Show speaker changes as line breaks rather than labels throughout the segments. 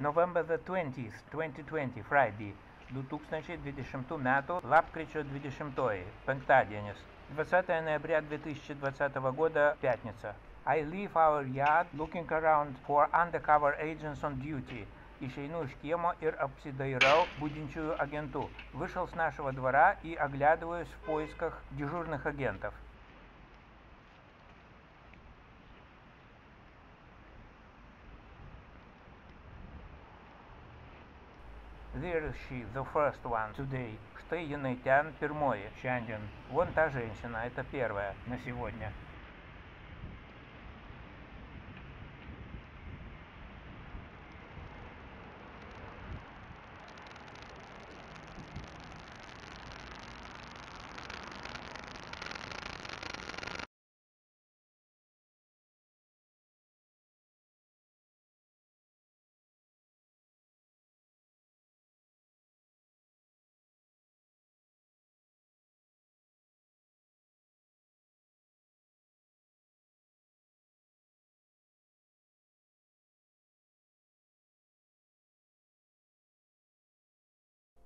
November the 20th, 2020, Friday. 2020 metų lapkričio 20 penktadienis 20 ноября 2020 года пятница I leave our yard looking around for undercover agents on duty Išeinu iš kiemo ir apsidairau будинчую агенту. Вышел с нашего двора и оглядываюсь в поисках дежурных агентов. There she, the first one, today. Štai jinai ten pirmoji šiandien. Вон та женщина, это первая на сегодня.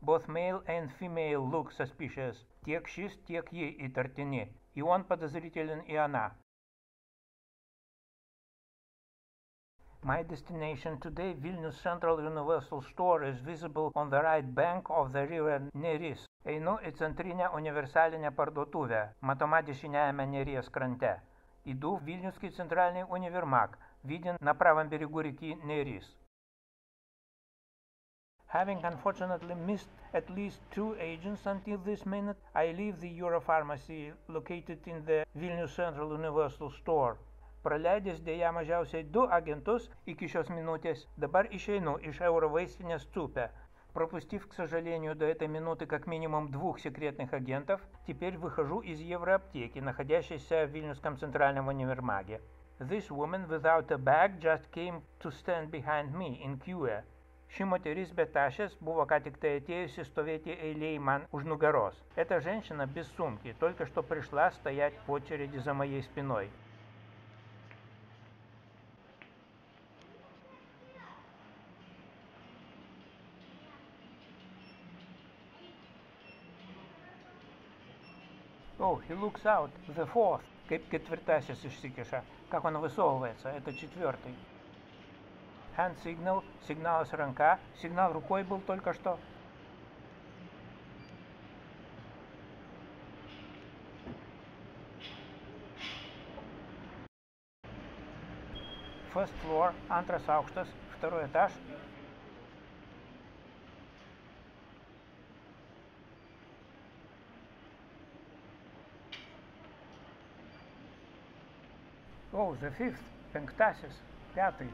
Both male and female look suspicious. Tiek šis, tiek ji įtartini. И он подозрителен, и она. My destination today, Vilnius Central Universal Store, is visible on the right bank of the river Neris. Einu į centrinę universalinę parduotuvę, matoma dešiniajame Neries крante. Иду в Вильнюсский центральный универмаг, виден на правом берегу реки Нерис. Having unfortunately missed at least two agents until this minute, I leave the Europharmacy located in the Vilnius Central Universal Store. Praleidęs dėja mažiausiai du agentus iki šios минутės, dabar išeину iš Eurovaistinės Цупе. Пропустив, к сожалению, до этой минуты как минимум двух секретных агентов, теперь выхожу из Евроаптеки, находящейся в Вильнюсском центральном универмаге. This woman without a bag just came to stand behind me in queue. Ši moteris be tašės buvo ką tik tai atėjusi stovėti eilей man už nuгаros. Эта женщина без сумки только что пришла стоять в очереди за моей спиной. Oh, he looks out, the fourth. Kaip ketvirtasis išsikiša. Как он высовывается, это четвертый. Hand signal, сигнал с ранка. Сигнал рукой был только что. First floor, antras aukštas, второй этаж. Oh, the fifth, penktasis, пятый.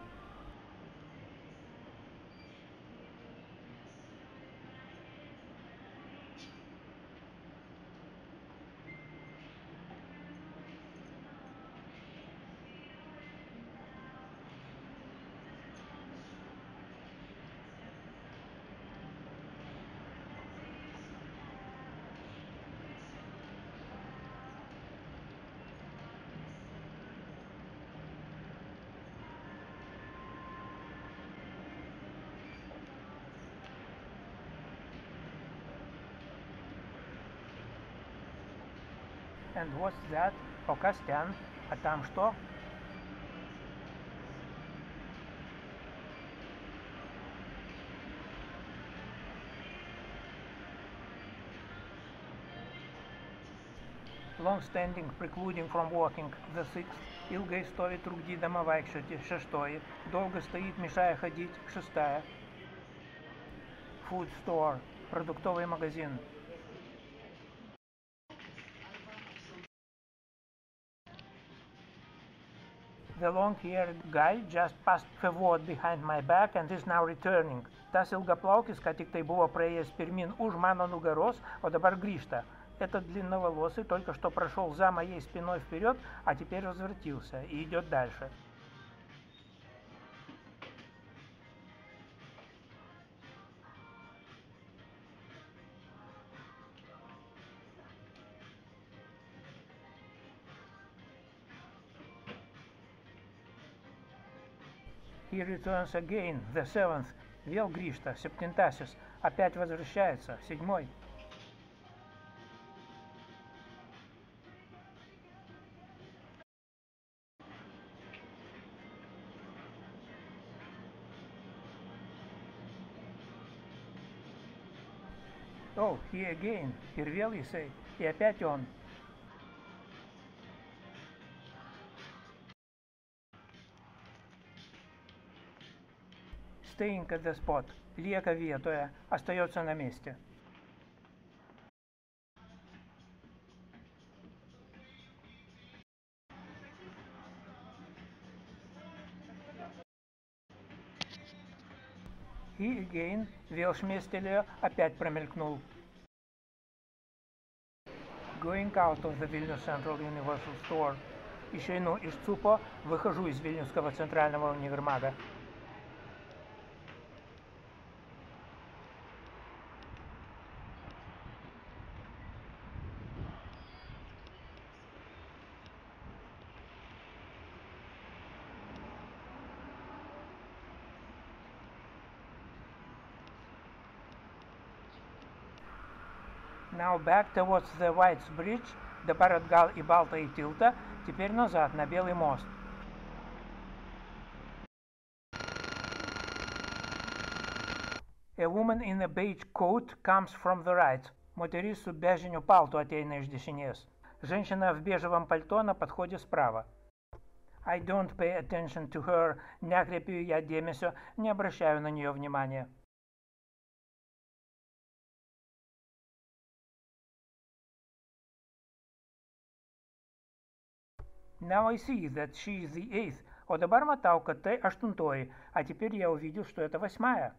And what's that? Ten? A tam что? Long standing, precluding from walking, the sixth. Ilgai stovi trukdydama vaikščioti, šeštoji. Долго стоит, мешая ходить, шестая. Food store, продуктовый магазин. The long-haired guy just passed forward behind my back and is now returning. Tas ilgaplaukis, ką tik tai buvo praėjęs pirmin už mano nugaros, o dabar grįžta. Этот длинноволосый только что прошел за моей спиной вперед, а теперь возвратился и идет дальше. He returns again, the seventh, Вел Гришта, Септентасис, опять возвращается, седьмой. Oh, he again. Ирвел, и say. И опять он. The spot. Lieka vietoje. Остается на месте. He again, Велшместеле опять промелькнул. Going out of the Vilnius Central Universal Store. Еще ину из ЦУПа выхожу из Вильнюсского центрального универмага. Now back towards the White Bridge, до Парадгал и Балта и Тилта, теперь назад, на Белый мост. A woman in a beige coat comes from the right. Moteris su bežiniu paltu ateina iš dešinės. Женщина в бежевом пальто на подходе справа. I don't pay attention to her. Nekreipiu ją dėmesio, не обращаю на нее внимания. Now I see that she is the eighth. Matau, kad tai aštuntoji, a теперь я увидел, что это восьмая.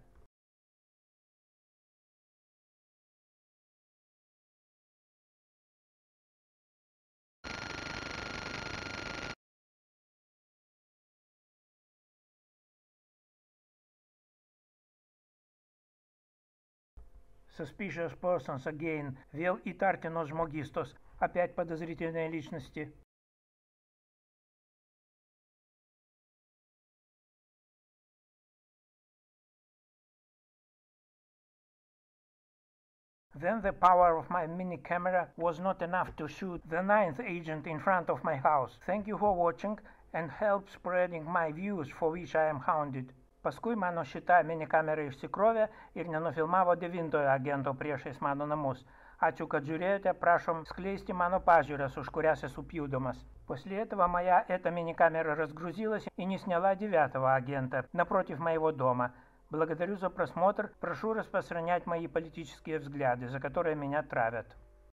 Suspicious persons again. Vėl įtartinos žmogistos. Опять подозрительные личности. Then the power of my mini camera was not enough to shoot the ninth agent in front of my house. Thank you for watching and help spreading my views for which I am hounded. Paskui mano šita minikamera išsikrovė ir nenufilmavo devintojo agento priešais mano namus. Ačiū, kad žiūrėjote, prašом склейсти mano пажурас, уж курясь супьюдомас. После этого моя эта миникамера разгрузилась и не сняла девятого агента напротив моего дома. Благодарю за просмотр. Прошу распространять мои политические взгляды, за которые меня травят.